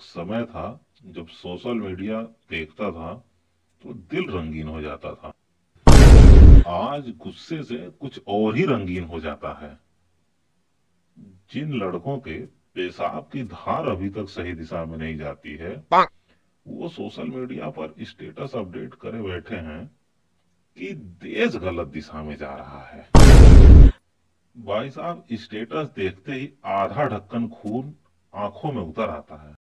समय था जब सोशल मीडिया देखता था तो दिल रंगीन हो जाता था। आज गुस्से से कुछ और ही रंगीन हो जाता है। जिन लड़कों के पेशाब की धार अभी तक सही दिशा में नहीं जाती है, वो सोशल मीडिया पर स्टेटस अपडेट करे बैठे हैं कि देश गलत दिशा में जा रहा है। भाई साहब, स्टेटस देखते ही आधा ढक्कन खून आँखों में उतर आता है